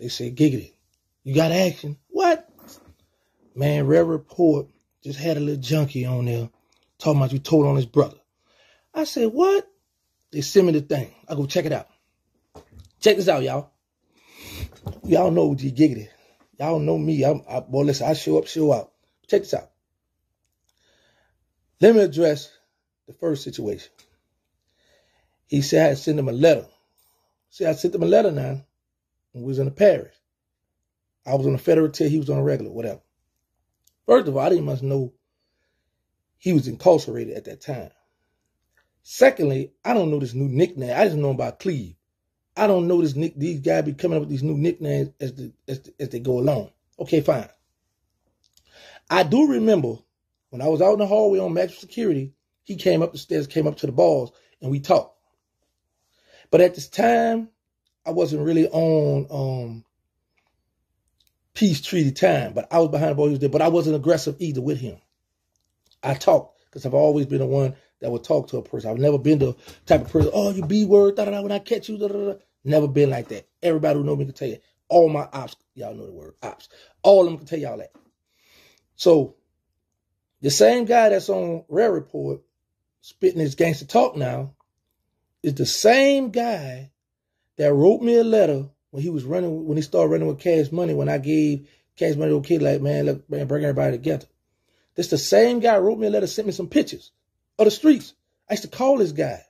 They said, Giggity, you got action. What? Man, Rare Report just had a little junkie on there talking about you told on his brother. I said, what? They sent me the thing. I go check it out. Check this out, y'all. Y'all know G Giggity. Y'all know me. I'm, I, boy, listen, I show up, show out. Check this out. Let me address the first situation. He said I sent him a letter. See, I sent him a letter now when we was in the parish. I was on a federal tier, he was on a regular, whatever. First of all, I didn't much know he was incarcerated at that time. Secondly, I don't know this new nickname. I just know about Cleav. I don't know this nick. These guys be coming up with these new nicknames as the, as the, as they go along. Okay, fine. I do remember when I was out in the hallway on maximum security, he came up the stairs, came up to the balls, and we talked. But at this time, I wasn't really on um, peace treaty time, but I was behind the ball. He was there, but I wasn't aggressive either with him. I talked because I've always been the one that would talk to a person. I've never been the type of person, oh, you B word, da da da, when I catch you, da da da. Never been like that. Everybody who know me can tell you. All my ops, y'all know the word ops. All of them can tell y'all that. So, the same guy that's on Rare Report spitting his gangster talk now is the same guy that wrote me a letter when he was running, when he started running with Cash Money, when I gave Cash Money kid, like, man, look, man, bring everybody together. This the same guy wrote me a letter, sent me some pictures of the streets. I used to call this guy.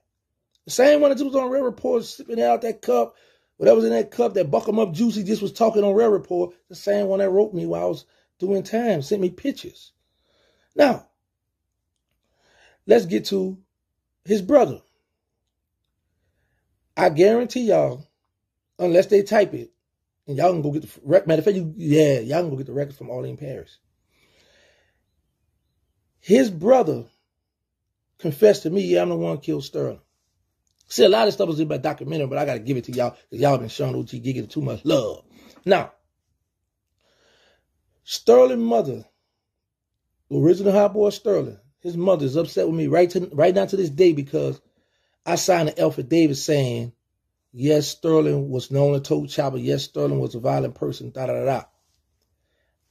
The same one that was on Rare Report, sipping out that cup, whatever was in that cup, that buck 'em up juicy just was talking on Rare Report, the same one that wrote me while I was doing time, sent me pictures. Now, let's get to his brother. I guarantee y'all, unless they type it, and y'all can go get the record. Matter of fact, you, yeah, y'all can go get the record from Orleans Parish. His brother confessed to me, yeah, I'm the one killed Sterling. See, a lot of stuff was in my documentary, but I got to give it to y'all because y'all been showing OG Giggity too much love. Now, Sterling mother, original hot boy Sterling, his mother is upset with me right to right now to this day because I signed an affidavit saying, yes, Sterling was known to tote chopper. Yes, Sterling was a violent person. Da da da.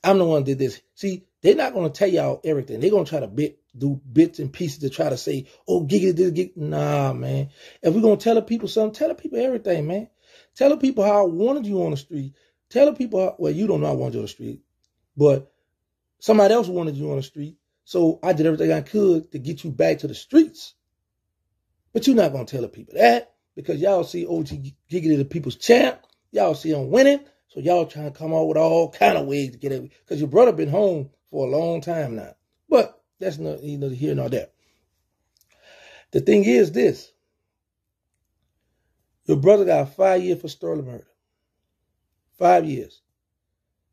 I'm the one that did this. See, they're not going to tell y'all everything. They're going to try to bit, do bits and pieces to try to say, oh, giggity this, giggity. Nah, man. If we're going to tell the people something, tell the people everything, man. Tell the people how I wanted you on the street. Tell the people, how, well, you don't know I wanted you on the street, but somebody else wanted you on the street. So I did everything I could to get you back to the streets. But you're not going to tell the people that because y'all see OG Giggity the people's champ. Y'all see him winning. So y'all trying to come out with all kind of ways to get it. Because your brother been home for a long time now. But that's not neither here nor there. The thing is this. Your brother got five years for Sterling murder. Five years.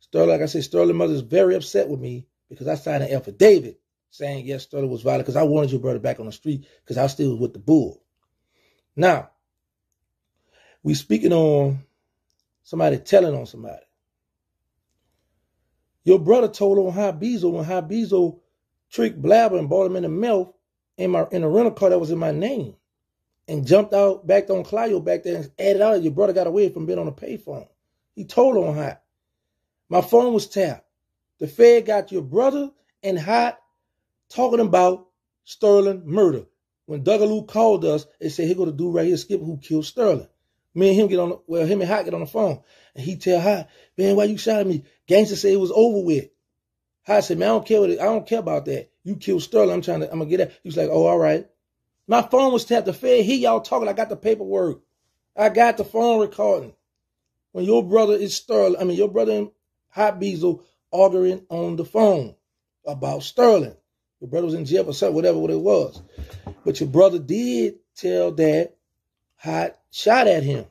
Sterling, like I said, Sterling mother is very upset with me because I signed an affidavit saying, yes, Sterling was violent because I wanted your brother back on the street because I still was with the bull. Now, we speaking on somebody telling on somebody. Your brother told on High Bezo when High Bezo tricked Blabber and bought him in the mouth in my in a rental car that was in my name. And jumped out, back on Clio back there and added out. Your brother got away from being on a payphone. He told on Hot. My phone was tapped. The Fed got your brother and Hot talking about Sterling murder. When Dougaloo called us and said, here go the dude right here, Skip, who killed Sterling. Me and him get on, the, well, him and Hot get on the phone. And he tell Hot, man, why you shot at me? Gangster said it was over with. Hot said, man, I don't care what it, I don't care about that. You killed Sterling. I'm trying to, I'm gonna get that. He was like, oh, all right. My phone was tapped. The Fed, he y'all talking. I got the paperwork. I got the phone recording. When your brother is Sterling, I mean, your brother and Hot Bezel arguing on the phone about Sterling. Your brother was in jail or something, whatever what it was. But your brother did tell dad Hot shot at him.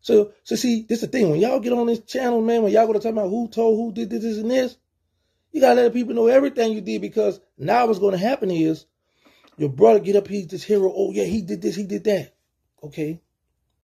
So, so see, this is the thing. When y'all get on this channel, man, when y'all go to talk about who told who did this and this, you gotta let the people know everything you did because now what's gonna happen is your brother get up, he's this hero. Oh yeah, he did this, he did that. Okay.